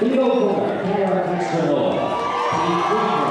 1번 공간 타이어 텍스처로 One